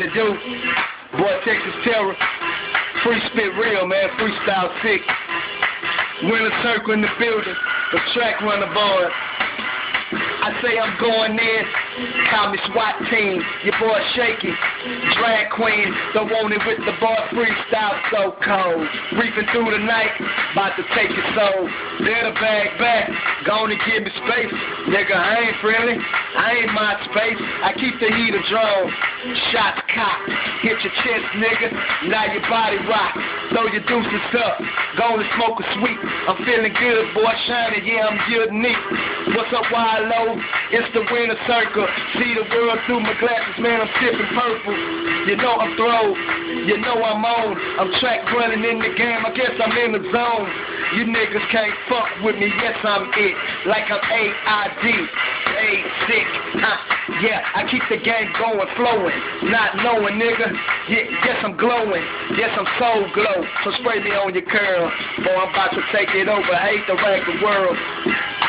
It do? Boy, Texas Terror. Free spit real, man. Freestyle sick. Winner circle in the building. The track runner boy. I say I'm going in. Call me SWAT team. Your boy shaky. Drag queen. Don't want it with the boy freestyle so cold. Reefing through the night. About to take your soul. Let a bag back. Gonna give me space. Nigga, I ain't friendly. I ain't my space. I keep the heat heater drawn. Shots cocked. Hit your chest, nigga. Now your body rock. Throw your deuces up. Gonna smoke a sweet. I'm feeling good, boy. Shining. Yeah, I'm unique. What's up, Wilo? It's the winner circle. See the world through my glasses, man. I'm sipping purple. You know I'm throw. You know I'm on. I'm track running in the game. I guess I'm in the zone. You niggas can't fuck with me. Yes, I'm it. Like I'm A-I-D. A-sick. Huh. Yeah, I keep the game going, flowing. Not knowing, nigga. Yeah, yes, I'm glowing. Yes, I'm so glow. So spray me on your curl. Boy, I'm about to take it over. I hate the rag the world.